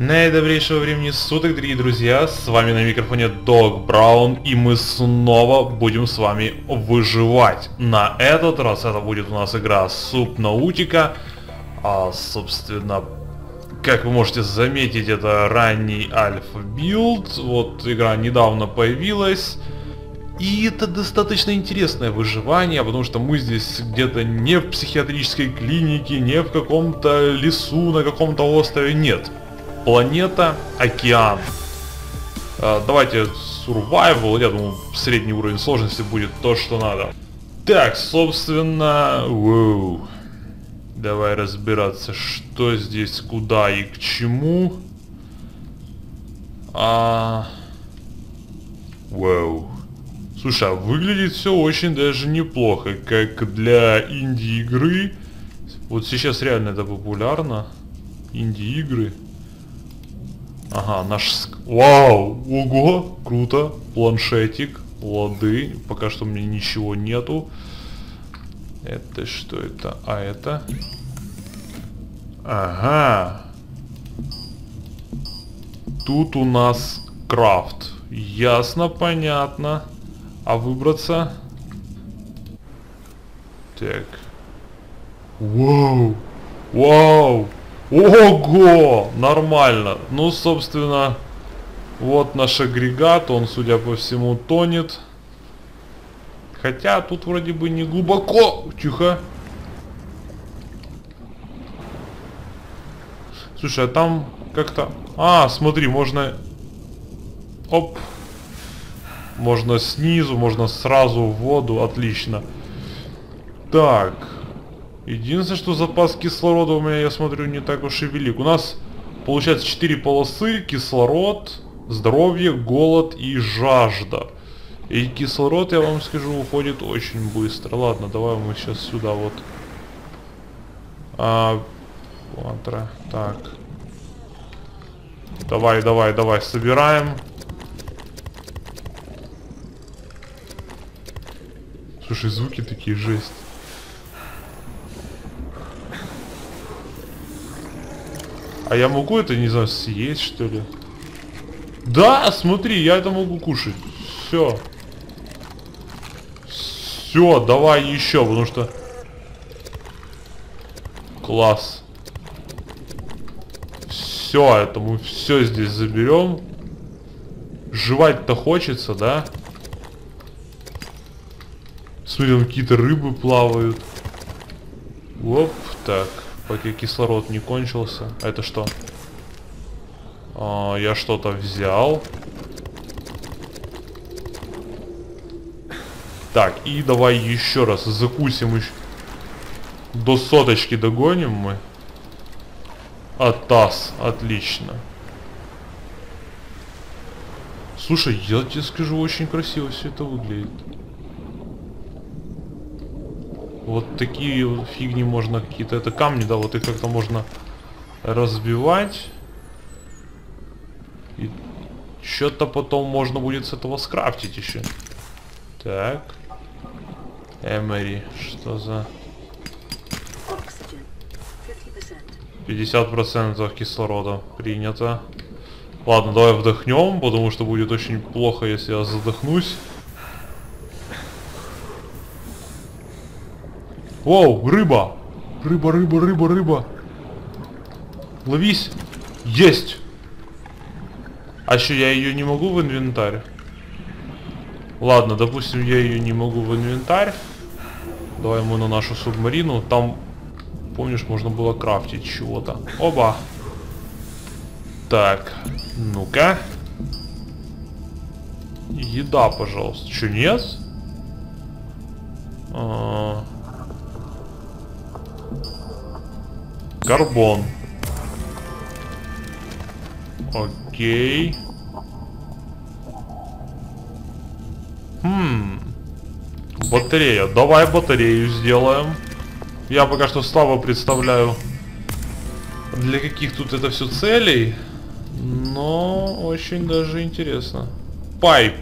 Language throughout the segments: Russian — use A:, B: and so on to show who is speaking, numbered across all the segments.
A: Наидобрейшего времени суток, дорогие друзья, с вами на микрофоне Дог Браун, и мы снова будем с вами выживать. На этот раз это будет у нас игра Subnautica, а, собственно, как вы можете заметить, это ранний alpha build, вот игра недавно появилась, и это достаточно интересное выживание, потому что мы здесь где-то не в психиатрической клинике, не в каком-то лесу, на каком-то острове, нет. Планета, океан. А, давайте survival, я думаю, средний уровень сложности будет то, что надо. Так, собственно, воу. Давай разбираться, что здесь, куда и к чему. А... Вау. Слушай, а выглядит все очень даже неплохо, как для инди-игры. Вот сейчас реально это популярно. Инди-игры. Ага, наш... Вау! Ого! Круто! Планшетик. Лады. Пока что меня ничего нету. Это что это? А это? Ага. Тут у нас крафт. Ясно, понятно. А выбраться? Так. Вау! Вау! Ого! Нормально. Ну, собственно, вот наш агрегат. Он, судя по всему, тонет. Хотя тут вроде бы не глубоко. Тихо. Слушай, а там как-то... А, смотри, можно... Оп. Можно снизу, можно сразу в воду. Отлично. Так. Единственное, что запас кислорода у меня, я смотрю, не так уж и велик. У нас, получается, 4 полосы. Кислород, здоровье, голод и жажда. И кислород, я вам скажу, уходит очень быстро. Ладно, давай мы сейчас сюда вот. А. Так. Давай, давай, давай, собираем. Слушай, звуки такие жесть. А я могу это, не знаю, съесть, что ли? Да, смотри, я это могу кушать. Все. Все, давай еще, потому что... Класс. Все, это мы все здесь заберем. Жевать-то хочется, да? Смотри, там какие-то рыбы плавают. Оп, так, пока кислород не кончился. Это что? А, я что-то взял. Так, и давай еще раз закусим еще. До соточки догоним мы. Атас, отлично. Слушай, я тебе скажу, очень красиво все это выглядит. Вот такие фигни можно какие-то, это камни, да, вот их как-то можно разбивать. И что-то потом можно будет с этого скрафтить еще. Так. Эмери, что за... 50% кислорода принято. Ладно, давай вдохнем, потому что будет очень плохо, если я задохнусь. Оу, рыба! Рыба, рыба, рыба, рыба. Ловись. Есть. А еще я ее не могу в инвентарь. Ладно, допустим, я ее не могу в инвентарь. Давай мы на нашу субмарину. Там Помнишь, можно было крафтить чего-то. Оба. Так, ну-ка. Еда, пожалуйста. Че, нет? А... Карбон. Окей. Хм. Батарея. Давай батарею сделаем. Я пока что слабо представляю, для каких тут это все целей. Но очень даже интересно. Пайп.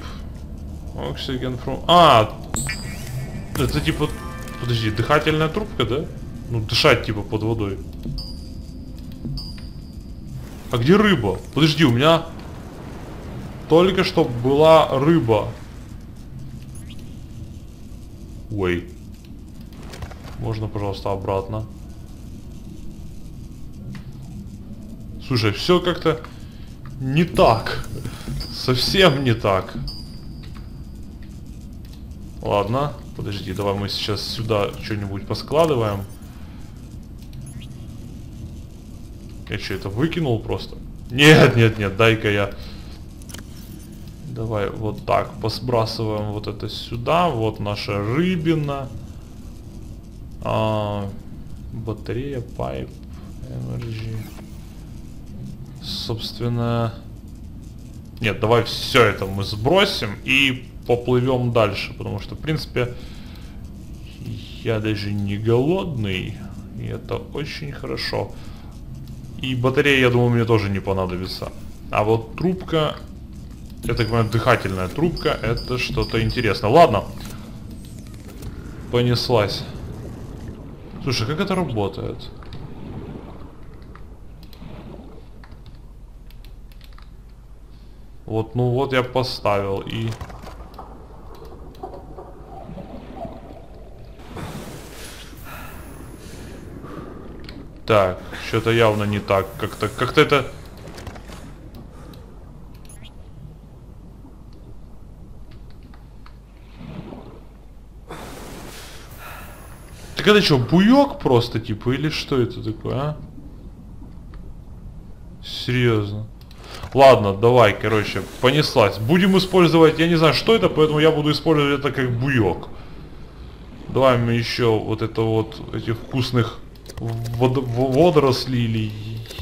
A: Oxygen from... А! Это типа... Подожди, дыхательная трубка, да? Ну, дышать типа под водой. А где рыба? Подожди, у меня только что была рыба. Ой. Можно, пожалуйста, обратно. Слушай, все как-то не так. Совсем не так. Ладно, подожди, давай мы сейчас сюда что-нибудь поскладываем. Я что, это выкинул просто? Нет, нет, нет, дай-ка я... Давай вот так, посбрасываем вот это сюда. Вот наша рыбина. А, батарея, пайп, energy. Собственно... Нет, давай все это мы сбросим и поплывем дальше. Потому что, в принципе, я даже не голодный. И это очень хорошо. И батарея, я думаю, мне тоже не понадобится. А вот трубка, я так понимаю, дыхательная трубка, это что-то интересное. Ладно. Понеслась. Слушай, как это работает? Вот, ну вот я поставил и... Так, что-то явно не так. Как-то, как-то это... Так это что, буёк просто, типа, или что это такое, а? Серьезно. Ладно, давай, короче, понеслась. Будем использовать, я не знаю, что это, поэтому я буду использовать это как буёк. Давай мы еще вот это вот, этих вкусных вод водоросли или...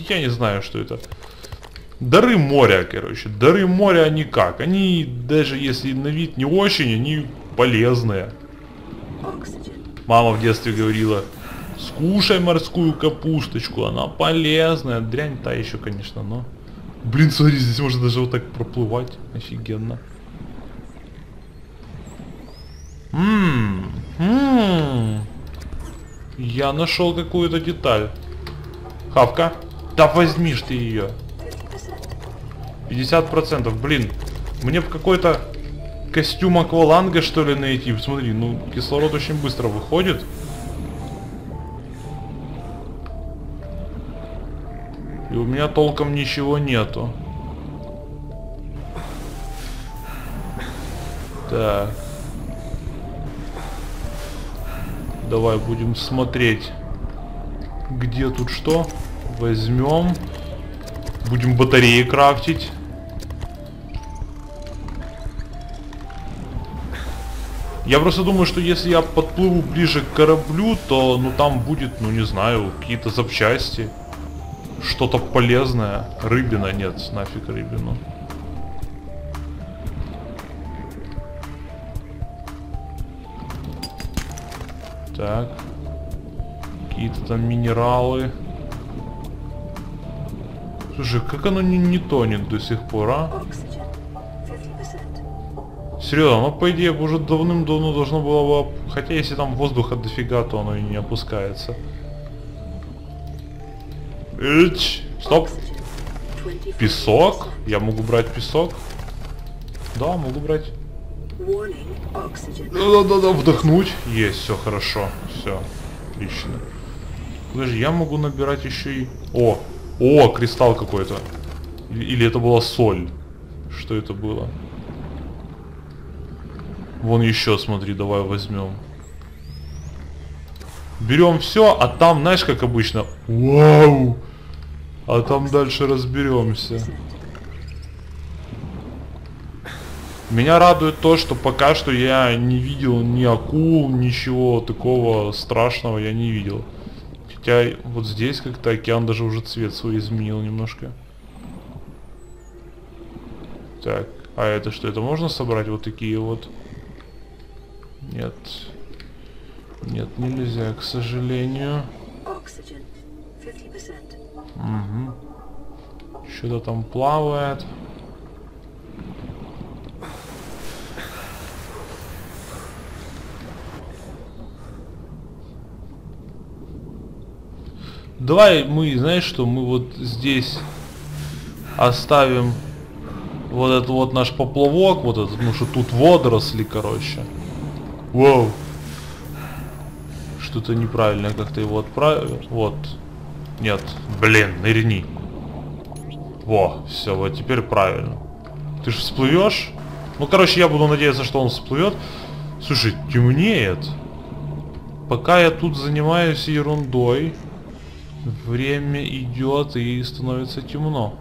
A: Я не знаю, что это. Дары моря, короче. Дары моря они как? Они, даже если на вид не очень, они полезные. Мама в детстве говорила, скушай морскую капусточку, она полезная. Дрянь та еще, конечно, но... Блин, смотри, здесь можно даже вот так проплывать. Офигенно. Ммм. Ммм. Я нашел какую-то деталь. Хавка. Да возьмишь ты ее. 50%. Блин. Мне в какой-то костюм акваланга что ли найти. Смотри, ну кислород очень быстро выходит. И у меня толком ничего нету. Так. Давай будем смотреть, где тут что. Возьмем. Будем батареи крафтить. Я просто думаю, что если я подплыву ближе к кораблю, то ну там будет, ну не знаю, какие-то запчасти. Что-то полезное. Рыбина нет, нафиг рыбину. Так. Какие-то там минералы. Слушай, как оно не, не тонет до сих пор, а? Серьезно, оно по идее уже давным-давно должно было бы... Хотя если там воздуха дофига, то оно и не опускается. Ич, стоп. Песок? Я могу брать песок? Да, могу брать. Да-да-да, вдохнуть. Есть, все хорошо. Все, отлично. Подожди, я могу набирать еще и... О, о, кристалл какой-то. Или это была соль? Что это было? Вон еще, смотри, давай возьмем. Берем все, а там, знаешь, как обычно, вау! А там дальше разберемся. Меня радует то, что пока что я не видел ни акул, ничего такого страшного я не видел. Хотя вот здесь как-то океан даже уже цвет свой изменил немножко. Так, а это что? Это можно собрать вот такие вот? Нет. Нет, нельзя, к сожалению. Угу. Что-то там плавает. Давай мы, знаешь что, мы вот здесь Оставим вот этот вот наш поплавок, вот этот, ну что тут водоросли, короче. Воу. Что-то неправильно как-то его отправил. Вот. Нет. Блин, нырни. Во, все, вот теперь правильно. Ты же всплывешь? Ну, короче, я буду надеяться, что он всплывет. Слушай, темнеет. Пока я тут занимаюсь ерундой, время идет и становится темно.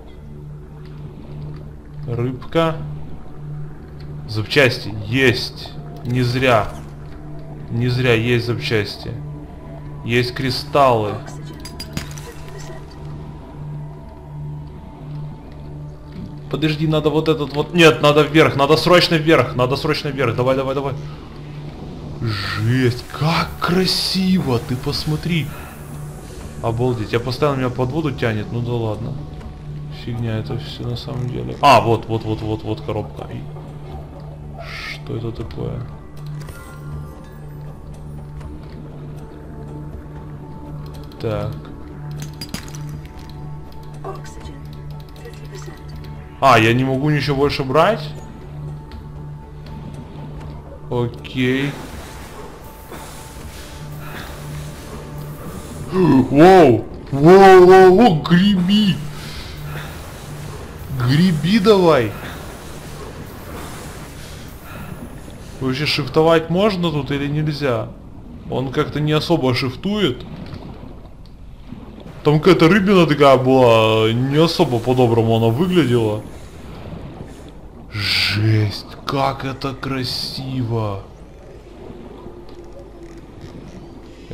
A: Рыбка. Запчасти. Есть. Не зря. Не зря есть запчасти. Есть кристаллы. Подожди, надо вот этот вот... Нет, надо вверх, надо срочно вверх, надо срочно вверх. Давай, давай, давай. Жесть, как красиво, ты посмотри. Обалдеть, я постоянно меня под воду тянет, ну да ладно. Фигня это все на самом деле. А, вот, вот, вот, вот, вот коробка. Что это такое? Так. А, я не могу ничего больше брать? Окей. Воу! Воу, воу, воу, греби! Греби давай! Вообще шифтовать можно тут или нельзя? Он как-то не особо шифтует. Там какая-то рыбина такая была, не особо по-доброму она выглядела. Жесть, как это красиво.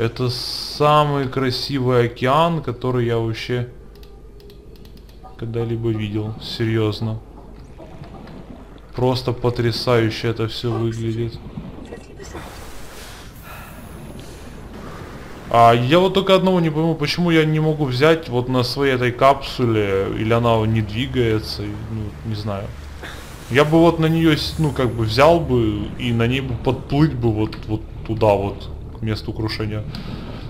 A: Это самый красивый океан, который я вообще когда-либо видел. Серьезно. Просто потрясающе это все выглядит. А я вот только одного не пойму, почему я не могу взять вот на своей этой капсуле, или она не двигается, ну, не знаю. Я бы вот на нее, ну, как бы взял бы и на ней бы подплыть бы вот, вот туда вот, к месту крушения.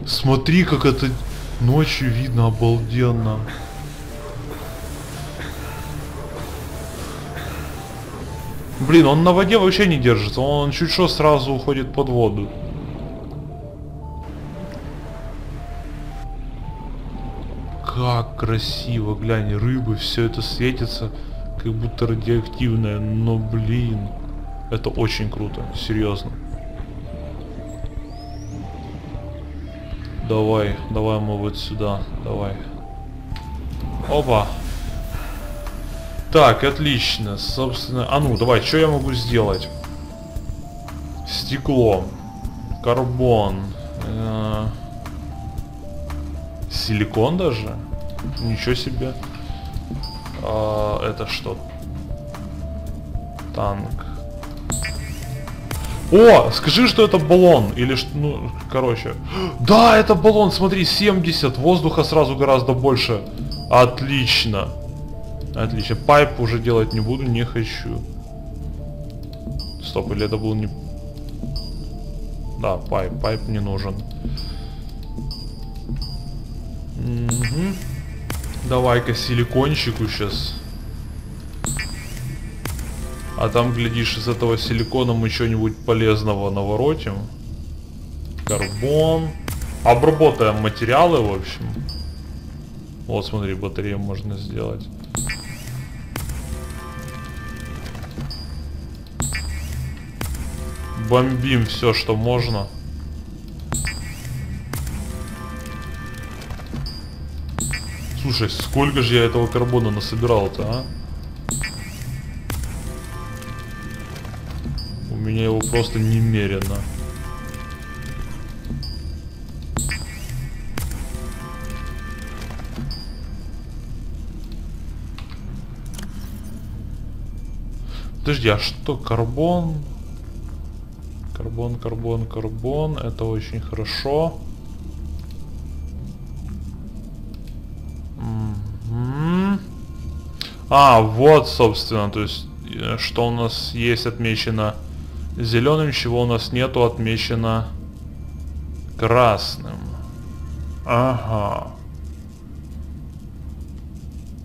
A: Смотри, как это ночью видно обалденно. Блин, он на воде вообще не держится, он чуть что сразу уходит под воду. Как красиво, глянь, рыбы, все это светится, как будто радиоактивное, но блин, это очень круто, серьезно. Давай, давай мы вот сюда, давай. Опа. Так, отлично, собственно, а ну, давай, что я могу сделать? Стекло, карбон, э силикон даже. Ничего себе. А, это что? Tank. О, скажи, что это баллон. Или что, ну, короче. Да, это баллон, смотри, 70. Воздуха сразу гораздо больше. Отлично. Отлично. Pipe уже делать не буду, не хочу. Стоп, или это был не... Да, pipe, pipe не нужен. Угу. Давай-ка силикончику сейчас. А там, глядишь, из этого силикона мы что-нибудь полезного наворотим. Карбон. Обработаем материалы, в общем. Вот, смотри, батарею можно сделать. Бомбим все, что можно. Слушай, сколько же я этого карбона насобирал-то, а? Меня его просто немерено. Подожди, а что, карбон? Карбон, карбон, карбон, это очень хорошо. А, вот, собственно, то есть, э, что у нас есть отмечено зеленым, чего у нас нету отмечено красным. Ага.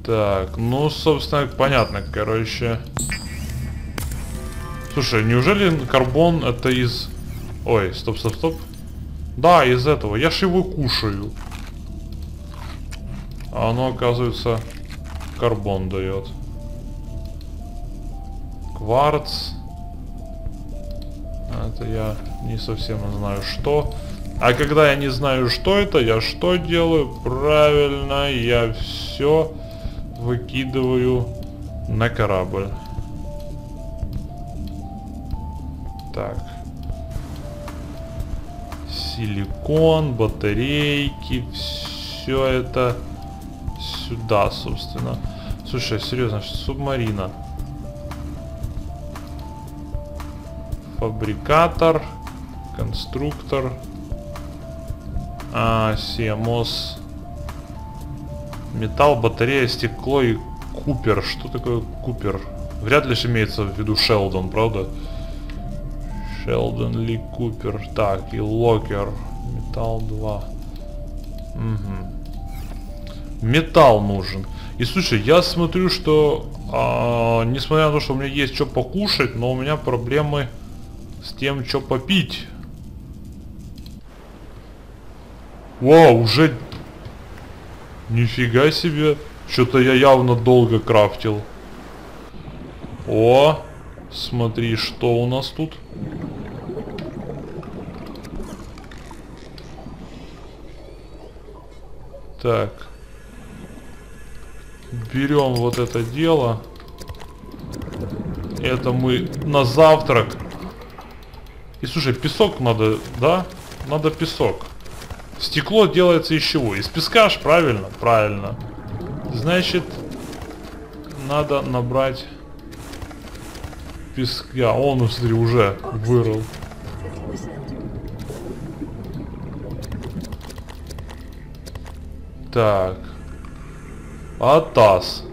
A: Так, ну, собственно, понятно, короче. Слушай, неужели карбон это из... Ой, стоп, стоп, стоп. Да, из этого. Я ж его кушаю. А оно, оказывается, карбон дает. Кварц. Это я не совсем знаю что. А когда я не знаю что это, я что делаю? Правильно, я все выкидываю на корабль. Так. Силикон, батарейки, все это сюда, собственно. Слушай, серьезно, субмарина. Фабрикатор, конструктор, а, CMOS, металл, батарея, стекло и Купер. Что такое Купер? Вряд ли же имеется в виду Шелдон, правда? Шелдон Ли Купер. Так, и Локер. Металл 2. Угу. Металл нужен. И слушай, я смотрю, что а, несмотря на то, что у меня есть что покушать, но у меня проблемы с тем, что попить. Вау, уже... Нифига себе. Что-то я явно долго крафтил. О, смотри, что у нас тут. Так. Берем вот это дело. Это мы на завтрак. И слушай, песок надо, да? Надо песок. Стекло делается из чего? Из песка ж, правильно? Правильно. Значит, надо набрать песка. Он, ну, смотри, уже вырыл. Так. Атас.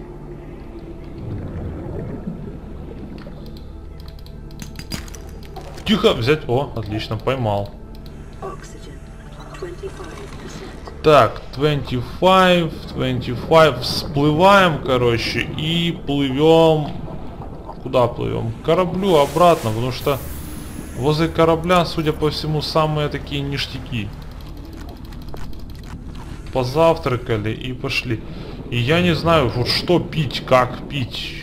A: Тихо, взять. О, отлично, поймал. Так, 25, 25, всплываем, короче, и плывем... Куда плывем? К кораблю обратно, потому что возле корабля, судя по всему, самые такие ништяки. Позавтракали и пошли. И я не знаю, вот что пить, как пить.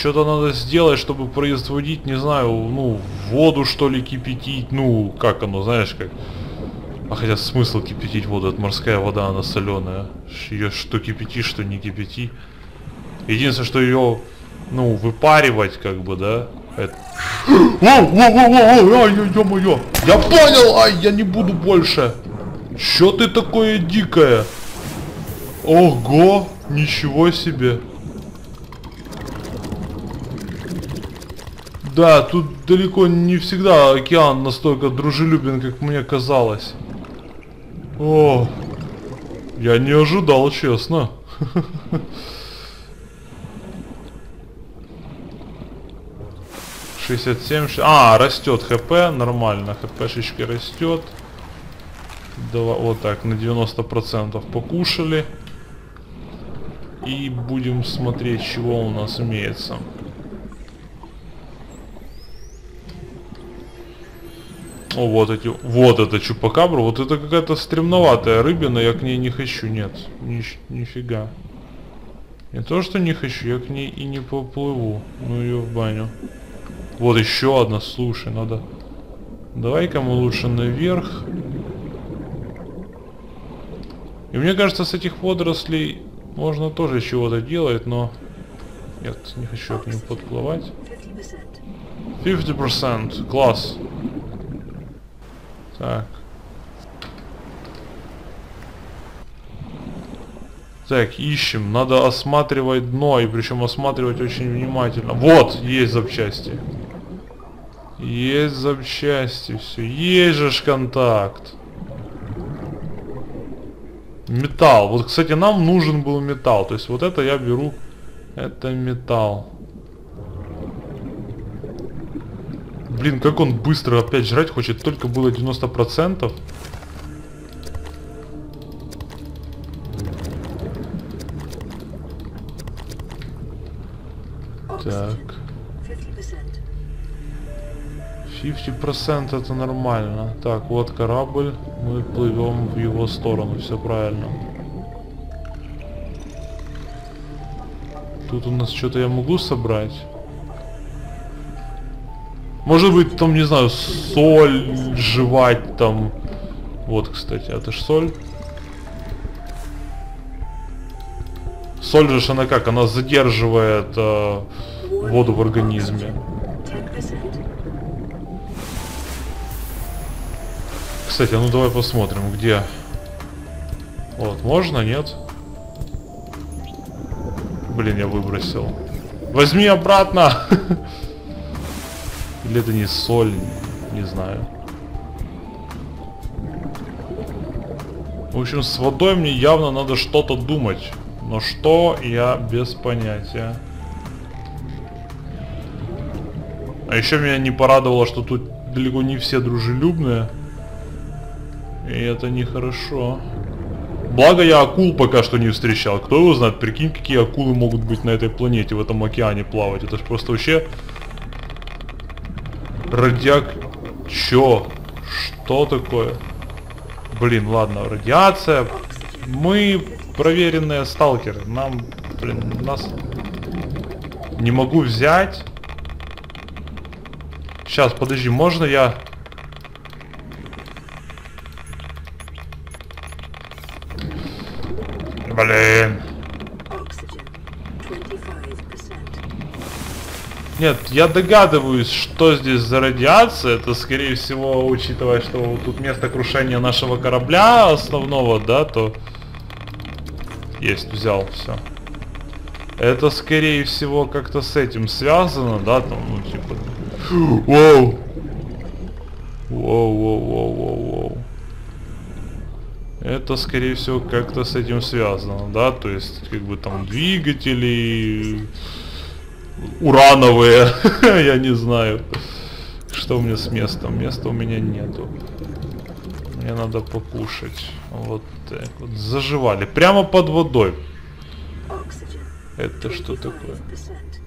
A: Что-то надо сделать, чтобы производить, не знаю, ну, воду что ли кипятить, ну, как оно, знаешь, как... А хотя смысл кипятить воду, это морская вода, она соленая. Ее что кипяти, что не кипяти. Единственное, что ее, ну, выпаривать, как бы, да. Это... Ё-моё. Я понял, ай, я не буду больше. Что ты такое дикое? Ого, ничего себе. Да, тут далеко не всегда океан настолько дружелюбен, как мне казалось. О, я не ожидал, честно. Шестьдесят семь. А, растет хп, нормально. хпшечки растет. Два, вот так, на 90% покушали. И будем смотреть, чего у нас имеется. О, вот эти, вот это чупакабра, вот это какая-то стремноватая рыбина, я к ней не хочу, нет, ни, нифига. Не то, что не хочу, я к ней и не поплыву, ну ее в баню. Вот еще одна, слушай, надо... Давай-ка мы лучше наверх. И мне кажется, с этих водорослей можно тоже чего-то делать, но... Нет, не хочу к ним подплывать. 50%, класс. Так. Так, ищем. Надо осматривать дно, и причем осматривать очень внимательно. Вот, есть запчасти. Есть запчасти, все. Есть же контакт. Металл. Вот, кстати, нам нужен был металл. То есть вот это я беру. Это металл. Блин, как он быстро опять жрать хочет. Только было 90%. Так. 50% это нормально. Так, вот корабль. Мы плывем в его сторону. Все правильно. Тут у нас что-то я могу собрать? Может быть, там, не знаю, соль жевать там. Вот, кстати, это ж соль. Соль же она как? Она задерживает э, воду в организме. Кстати, ну давай посмотрим, где... Вот, можно, нет? Блин, я выбросил. Возьми обратно! Или это не соль, не знаю. В общем, с водой мне явно надо что-то думать. Но что, я без понятия. А еще меня не порадовало, что тут далеко не все дружелюбные. И это нехорошо. Благо я акул пока что не встречал. Кто его знает, прикинь, какие акулы могут быть на этой планете, в этом океане плавать. Это же просто вообще... Радиак... Чё? Что такое? Блин, ладно, радиация. Мы проверенные сталкеры. Нам, блин, нас... Не могу взять. Сейчас, подожди, можно я... Блин. Нет, я догадываюсь, что здесь за радиация. Это, скорее всего, учитывая, что тут место крушения нашего корабля основного, да, то... Есть, взял, все. Это, скорее всего, как-то с этим связано, да, там, ну, типа... Воу! Воу, воу, воу, воу, воу. Это, скорее всего, как-то с этим связано, да, то есть, как бы там двигатели урановые, я не знаю. Что у меня с местом? Места у меня нету. Мне надо покушать. Вот так вот. Заживали. Прямо под водой. Это что такое?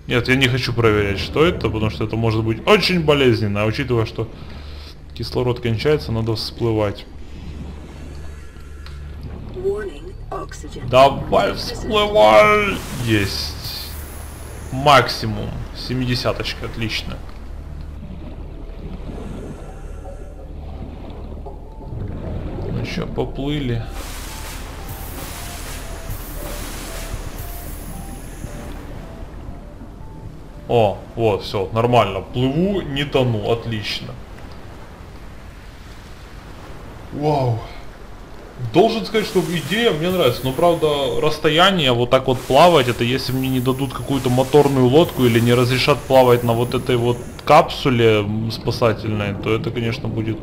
A: Нет, я не хочу проверять, что это, потому что это может быть очень болезненно. А учитывая, что кислород кончается, надо всплывать. Давай всплывай! Есть. Максимум. 70 отлично. Ну что, поплыли. О, вот, все, нормально. Плыву, не тону, отлично. Вау. Должен сказать, что идея мне нравится, но правда расстояние вот так вот плавать, это если мне не дадут какую-то моторную лодку или не разрешат плавать на вот этой вот капсуле спасательной, то это, конечно, будет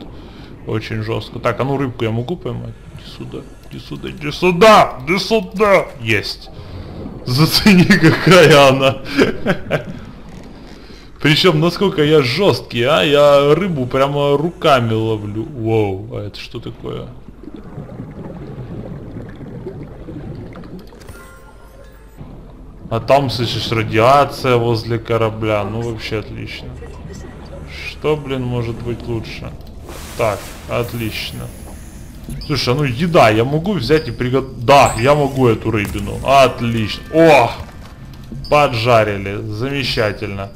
A: очень жестко. Так, а ну рыбку я могу поймать? Иди сюда, иди сюда, иди сюда, иди сюда. Есть. Зацени, какая она. Причем, насколько я жесткий, а? Я рыбу прямо руками ловлю. Воу, а это что такое? А там, слышишь, радиация возле корабля. Ну, вообще отлично. Что, блин, может быть лучше? Так, отлично. Слушай, а ну еда, я могу взять и приготовить... Да, я могу эту рыбину. Отлично. О! Поджарили. Замечательно.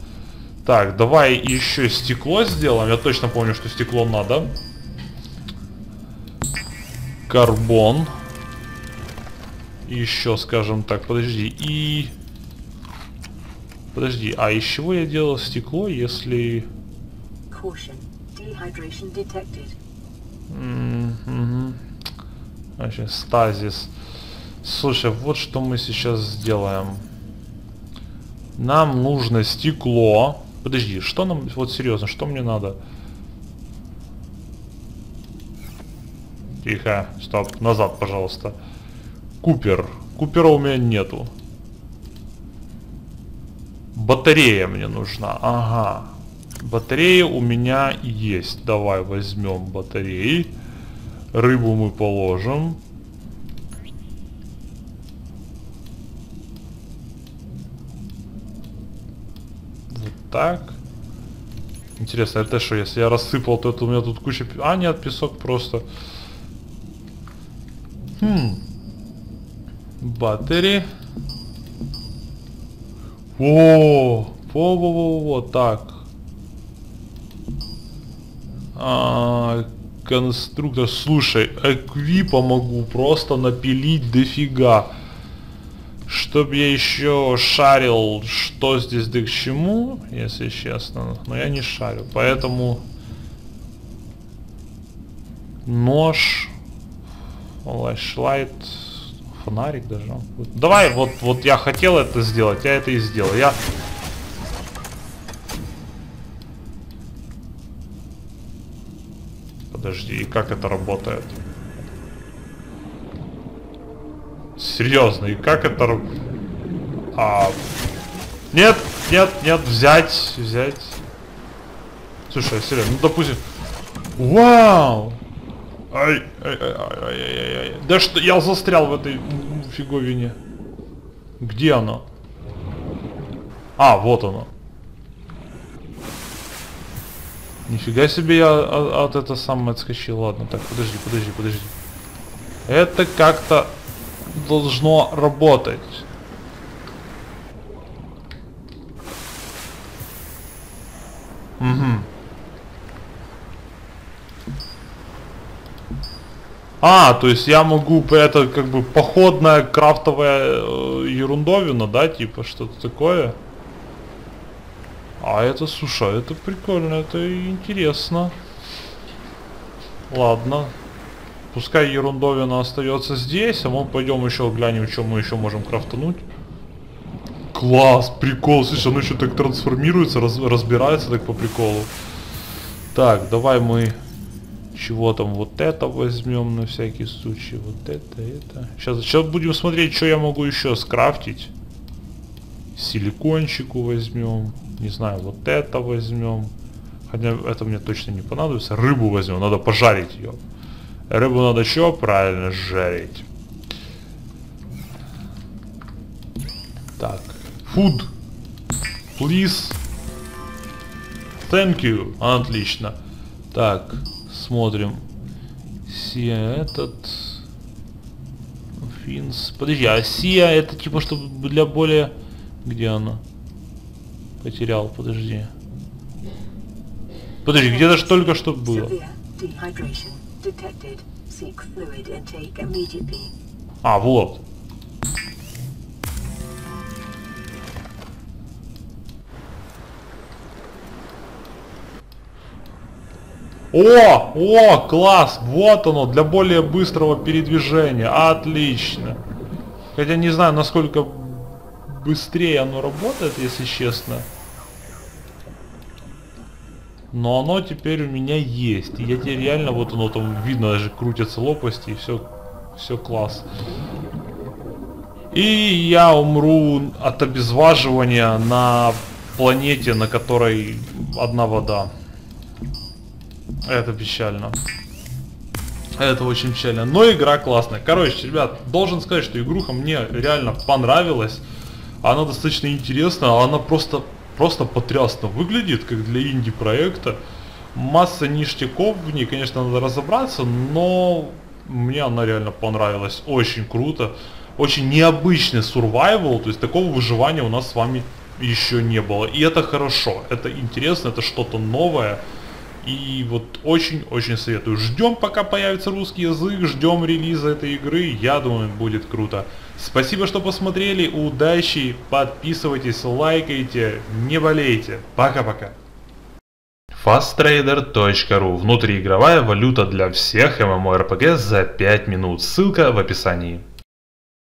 A: Так, давай еще стекло сделаем. Я точно помню, что стекло надо. Карбон. Еще, скажем так, подожди. И... Подожди, а из чего я делал стекло, если... Угу. Вообще, стазис. Слушай, вот что мы сейчас сделаем. Нам нужно стекло. Подожди, что нам... Вот серьезно, что мне надо? Тихо, стоп, назад, пожалуйста. Купер. Купера у меня нету. Батарея мне нужна. Ага. Батарея у меня есть. Давай возьмем батареи. Рыбу мы положим. Вот так. Интересно, это что, если я рассыпал, то это у меня тут куча... А, нет, песок просто. Хм. Батареи. О, во, во, во, во, так. А, конструктор, слушай, эквипа могу просто напилить дофига. Чтоб я еще шарил, что здесь да к чему, если честно. Но я не шарю, поэтому... Нож, флешлайт, фонарик даже. Давай, вот, вот я хотел это сделать, я это и сделал. Я Подожди, и как это работает? Серьезно, и как это... А... Нет, нет, нет, взять, взять. Слушай, серьезно, ну допустим... Вау! Ай, ай, ай, ай, ай, ай, ай. Да что, я застрял в этой фиговине. Где оно? А, вот оно. Нифига себе я от, от это самое отскочил. Ладно, так, подожди, подожди, подожди. Это как-то должно работать. Угу. А, то есть я могу, это как бы походная крафтовая э, ерундовина, да, типа что-то такое? А это, слушай, это прикольно, это интересно. Ладно. Пускай ерундовина остается здесь, а мы пойдем еще глянем, что мы еще можем крафтануть. Класс, прикол, слушай, оно еще так трансформируется, раз, разбирается так по приколу. Так, давай мы чего там, вот это возьмем на всякий случай, вот это, это. Сейчас, сейчас будем смотреть, что я могу еще скрафтить. Силикончику возьмем. Не знаю, вот это возьмем. Хотя это мне точно не понадобится. Рыбу возьмем, надо пожарить ее. Рыбу надо что? Правильно, жарить. Так. Food. Please. Thank you. Отлично. Так, смотрим. Сия этот. Финс. Подожди, а Сия это типа, чтобы для более... Где она? Потерял, подожди. Подожди, где-то же только что было. А, вот. О, о, класс, вот оно, для более быстрого передвижения, отлично. Хотя не знаю, насколько быстрее оно работает, если честно. Но оно теперь у меня есть. И я теперь реально, вот оно там видно, даже крутятся лопасти и все, все класс. И я умру от обезваживания на планете, на которой одна вода. Это печально. Это очень печально. Но игра классная. Короче, ребят, должен сказать, что игруха мне реально понравилась. Она достаточно интересна, она просто, просто потрясно выглядит, как для инди-проекта. Масса ништяков в ней, конечно, надо разобраться, но мне она реально понравилась. Очень круто. Очень необычный survival, то есть такого выживания у нас с вами еще не было. И это хорошо, это интересно, это что-то новое. И вот очень-очень советую. Ждем, пока появится русский язык, ждем релиза этой игры. Я думаю, будет круто. Спасибо, что посмотрели. Удачи. Подписывайтесь, лайкайте. Не болейте. Пока-пока. FastTrader.ru Внутриигровая валюта для всех MMORPG за 5 минут. Ссылка в описании.